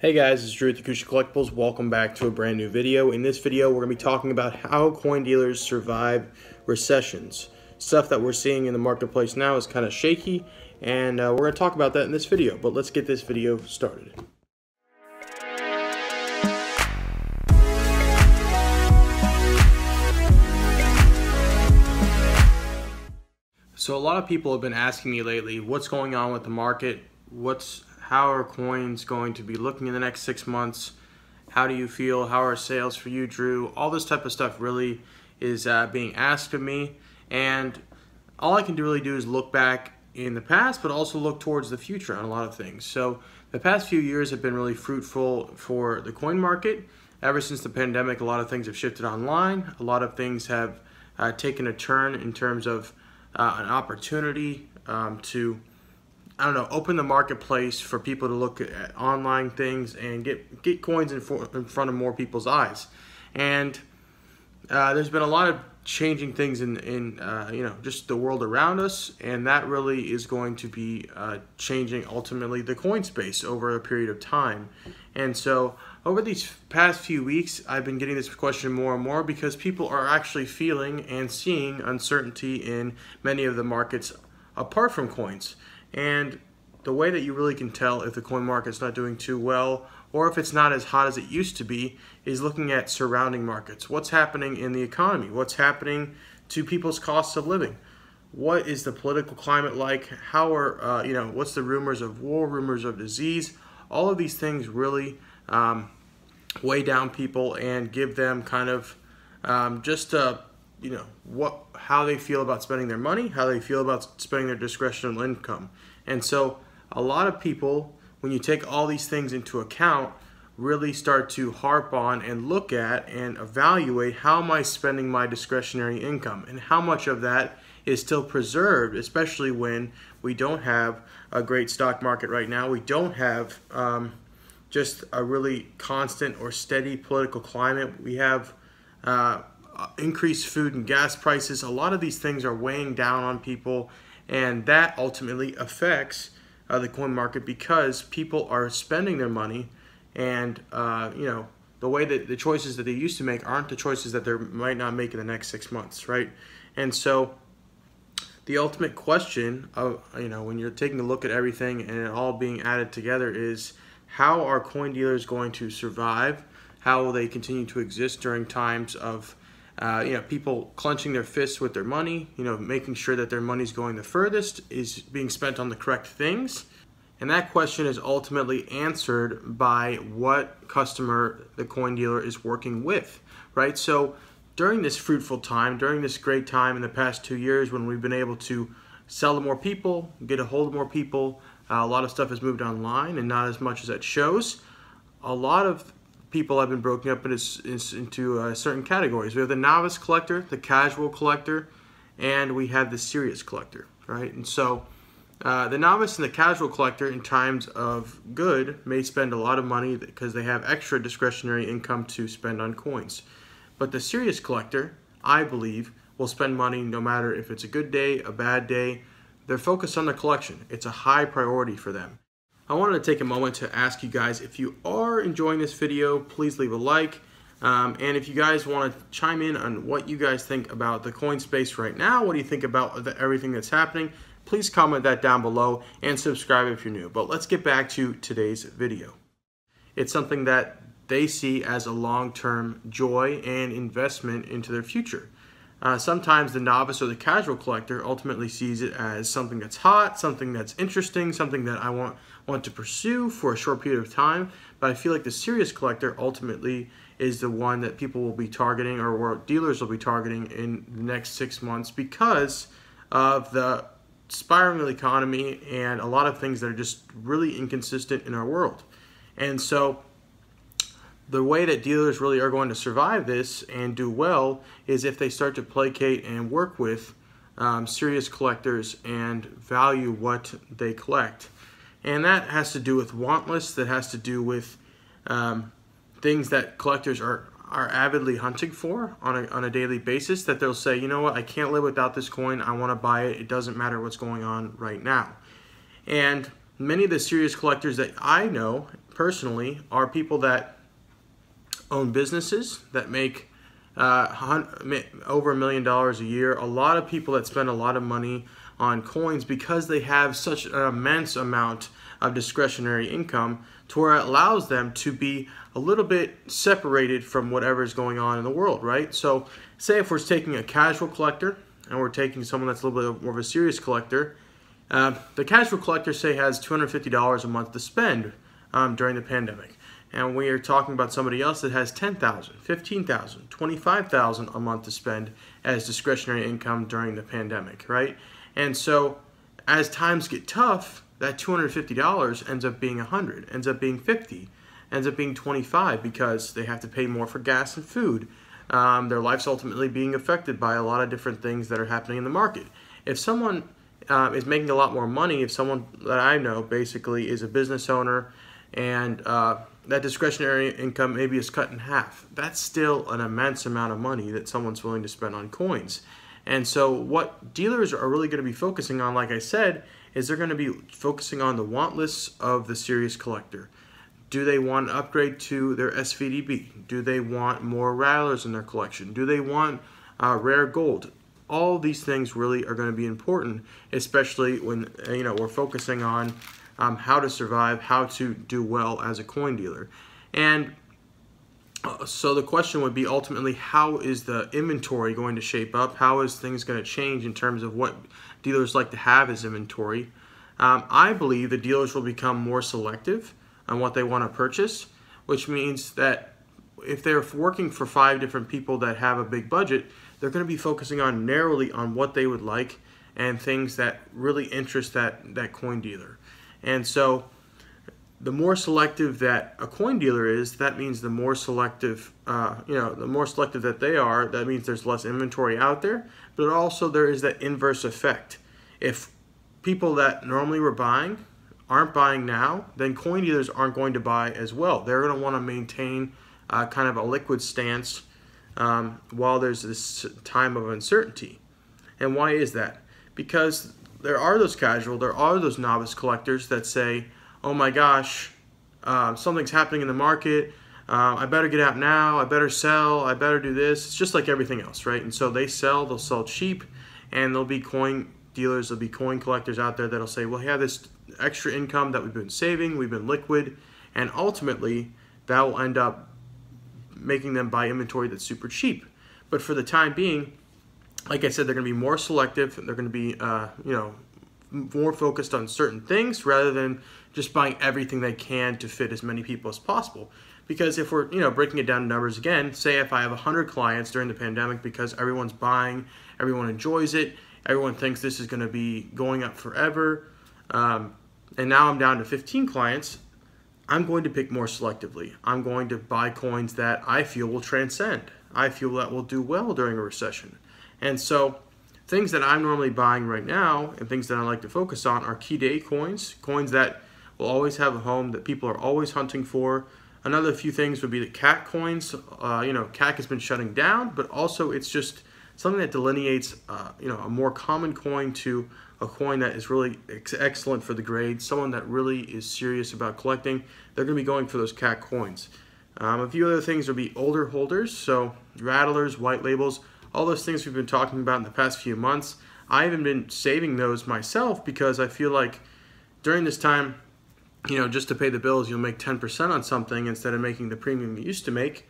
Hey guys, it's Drew at Acousha Collectibles. Welcome back to a brand new video. In this video, we're going to be talking about how coin dealers survive recessions. Stuff that we're seeing in the marketplace now is kind of shaky, and uh, we're going to talk about that in this video. But let's get this video started. So a lot of people have been asking me lately, what's going on with the market? What's how are coins going to be looking in the next six months? How do you feel? How are sales for you, Drew? All this type of stuff really is uh, being asked of me, and all I can do really do is look back in the past, but also look towards the future on a lot of things. So the past few years have been really fruitful for the coin market. Ever since the pandemic, a lot of things have shifted online. A lot of things have uh, taken a turn in terms of uh, an opportunity um, to I don't know, open the marketplace for people to look at online things and get get coins in, for, in front of more people's eyes. And uh, there's been a lot of changing things in in uh, you know just the world around us, and that really is going to be uh, changing ultimately the coin space over a period of time. And so over these past few weeks, I've been getting this question more and more because people are actually feeling and seeing uncertainty in many of the markets apart from coins. And the way that you really can tell if the coin market's not doing too well or if it's not as hot as it used to be is looking at surrounding markets. What's happening in the economy? What's happening to people's costs of living? What is the political climate like? How are, uh, you know, what's the rumors of war, rumors of disease? All of these things really um, weigh down people and give them kind of um, just a, you know, what, how they feel about spending their money, how they feel about spending their discretionary income. And so a lot of people, when you take all these things into account, really start to harp on and look at and evaluate how am I spending my discretionary income and how much of that is still preserved, especially when we don't have a great stock market right now. We don't have um, just a really constant or steady political climate. We have uh, increased food and gas prices. A lot of these things are weighing down on people, and that ultimately affects uh, the coin market because people are spending their money and uh, you know the way that the choices that they used to make aren't the choices that they might not make in the next six months right and so the ultimate question of you know when you're taking a look at everything and it all being added together is how are coin dealers going to survive how will they continue to exist during times of uh, you know, people clenching their fists with their money, you know, making sure that their money's going the furthest, is being spent on the correct things. And that question is ultimately answered by what customer the coin dealer is working with, right? So during this fruitful time, during this great time in the past two years when we've been able to sell to more people, get a hold of more people, uh, a lot of stuff has moved online and not as much as it shows. A lot of people have been broken up into uh, certain categories. We have the novice collector, the casual collector, and we have the serious collector, right? And so uh, the novice and the casual collector in times of good may spend a lot of money because they have extra discretionary income to spend on coins. But the serious collector, I believe, will spend money no matter if it's a good day, a bad day. They're focused on the collection. It's a high priority for them. I wanted to take a moment to ask you guys if you are enjoying this video, please leave a like. Um, and if you guys want to chime in on what you guys think about the coin space right now, what do you think about the, everything that's happening, please comment that down below and subscribe if you're new. But let's get back to today's video. It's something that they see as a long-term joy and investment into their future. Uh, sometimes the novice or the casual collector ultimately sees it as something that's hot, something that's interesting, something that I want want to pursue for a short period of time. But I feel like the serious collector ultimately is the one that people will be targeting or dealers will be targeting in the next six months because of the spiraling economy and a lot of things that are just really inconsistent in our world. And so the way that dealers really are going to survive this and do well is if they start to placate and work with um, serious collectors and value what they collect. And that has to do with want lists, that has to do with um, things that collectors are, are avidly hunting for on a, on a daily basis that they'll say, you know what, I can't live without this coin, I want to buy it, it doesn't matter what's going on right now. And many of the serious collectors that I know personally are people that own businesses that make uh, over a million dollars a year. A lot of people that spend a lot of money on coins because they have such an immense amount of discretionary income to where it allows them to be a little bit separated from whatever is going on in the world, right? So say if we're taking a casual collector and we're taking someone that's a little bit more of a serious collector, uh, the casual collector say has $250 a month to spend um, during the pandemic. And we are talking about somebody else that has $10,000, $15,000, $25,000 a month to spend as discretionary income during the pandemic, right? And so as times get tough, that $250 ends up being 100, ends up being 50, ends up being 25 because they have to pay more for gas and food. Um, their life's ultimately being affected by a lot of different things that are happening in the market. If someone uh, is making a lot more money, if someone that I know basically is a business owner and uh, that discretionary income maybe is cut in half, that's still an immense amount of money that someone's willing to spend on coins. And so, what dealers are really going to be focusing on, like I said, is they're going to be focusing on the want lists of the serious collector. Do they want to upgrade to their SVDB? Do they want more rattlers in their collection? Do they want uh, rare gold? All these things really are going to be important, especially when you know we're focusing on um, how to survive, how to do well as a coin dealer. And so the question would be ultimately how is the inventory going to shape up? How is things going to change in terms of what dealers like to have as inventory? Um, I believe the dealers will become more selective on what they want to purchase, which means that if they're working for five different people that have a big budget, they're going to be focusing on narrowly on what they would like and things that really interest that, that coin dealer. And so the more selective that a coin dealer is, that means the more selective, uh, you know, the more selective that they are, that means there's less inventory out there. But also there is that inverse effect. If people that normally were buying aren't buying now, then coin dealers aren't going to buy as well. They're going to want to maintain uh, kind of a liquid stance um, while there's this time of uncertainty. And why is that? Because there are those casual, there are those novice collectors that say, oh my gosh, uh, something's happening in the market. Uh, I better get out now. I better sell. I better do this. It's just like everything else, right? And so they sell. They'll sell cheap, and there'll be coin dealers. There'll be coin collectors out there that'll say, "Well, we have this extra income that we've been saving. We've been liquid, and ultimately that will end up making them buy inventory that's super cheap. But for the time being, like I said, they're going to be more selective. They're going to be, uh, you know, more focused on certain things rather than just buying everything they can to fit as many people as possible. Because if we're, you know, breaking it down to numbers again, say if I have 100 clients during the pandemic because everyone's buying, everyone enjoys it, everyone thinks this is going to be going up forever, um, and now I'm down to 15 clients, I'm going to pick more selectively. I'm going to buy coins that I feel will transcend. I feel that will do well during a recession. And so things that I'm normally buying right now and things that I like to focus on are key day coins, coins that will always have a home that people are always hunting for. Another few things would be the CAC coins. Uh, you know, CAC has been shutting down, but also it's just something that delineates, uh, you know, a more common coin to a coin that is really ex excellent for the grade. Someone that really is serious about collecting, they're going to be going for those CAC coins. Um, a few other things would be older holders, so rattlers, white labels, all those things we've been talking about in the past few months. I haven't been saving those myself because I feel like during this time, you know, just to pay the bills, you'll make 10% on something instead of making the premium you used to make.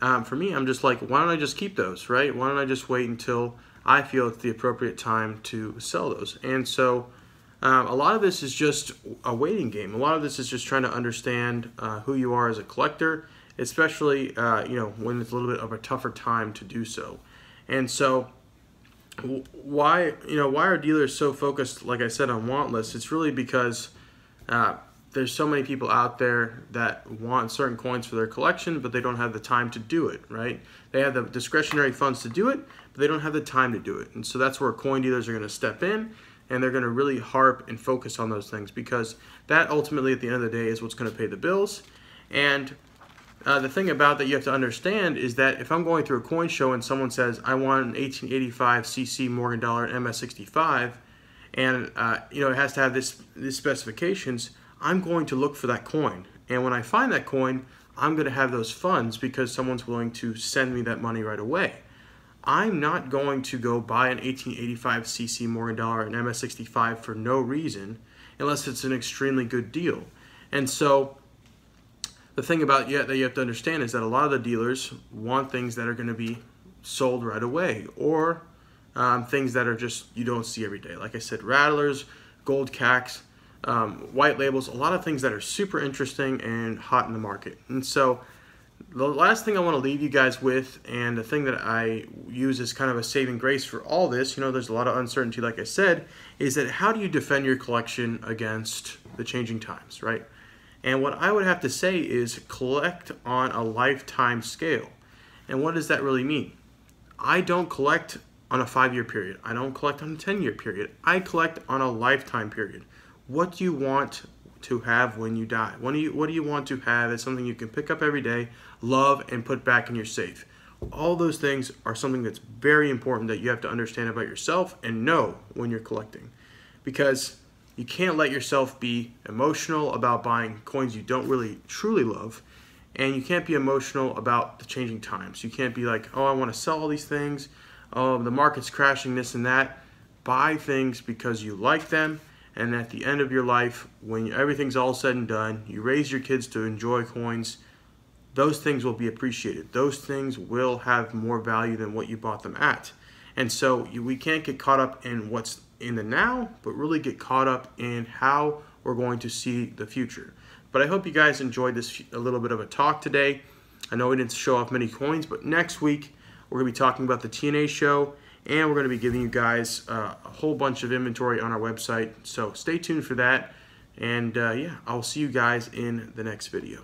Um, for me, I'm just like, why don't I just keep those, right? Why don't I just wait until I feel it's the appropriate time to sell those? And so um, a lot of this is just a waiting game. A lot of this is just trying to understand uh, who you are as a collector, especially, uh, you know, when it's a little bit of a tougher time to do so. And so why, you know, why are dealers so focused, like I said, on want lists? It's really because uh, there's so many people out there that want certain coins for their collection, but they don't have the time to do it, right? They have the discretionary funds to do it, but they don't have the time to do it. And so that's where coin dealers are going to step in and they're going to really harp and focus on those things because that ultimately at the end of the day is what's going to pay the bills. And uh, the thing about that you have to understand is that if I'm going through a coin show and someone says, I want an 1885 CC Morgan Dollar MS65, and uh, you know it has to have this these specifications, I'm going to look for that coin. And when I find that coin, I'm going to have those funds because someone's willing to send me that money right away. I'm not going to go buy an 1885 CC Morgan dollar and MS65 for no reason unless it's an extremely good deal. And so the thing about yet that you have to understand is that a lot of the dealers want things that are going to be sold right away or um, things that are just you don't see every day. Like I said, rattlers, gold CACs, um, white labels, a lot of things that are super interesting and hot in the market. And so the last thing I want to leave you guys with, and the thing that I use as kind of a saving grace for all this, you know, there's a lot of uncertainty, like I said, is that how do you defend your collection against the changing times, right? And what I would have to say is collect on a lifetime scale. And what does that really mean? I don't collect on a five year period. I don't collect on a 10 year period. I collect on a lifetime period. What do you want to have when you die? What do you, what do you want to have as something you can pick up every day, love, and put back in your safe? All those things are something that's very important that you have to understand about yourself and know when you're collecting. Because you can't let yourself be emotional about buying coins you don't really truly love. And you can't be emotional about the changing times. You can't be like, oh, I want to sell all these things. Oh, the market's crashing, this and that. Buy things because you like them. And at the end of your life, when everything's all said and done, you raise your kids to enjoy coins, those things will be appreciated. Those things will have more value than what you bought them at. And so we can't get caught up in what's in the now, but really get caught up in how we're going to see the future. But I hope you guys enjoyed this a little bit of a talk today. I know we didn't show off many coins, but next week we're going to be talking about the TNA show and we're going to be giving you guys uh, a whole bunch of inventory on our website. So stay tuned for that. And uh, yeah, I'll see you guys in the next video.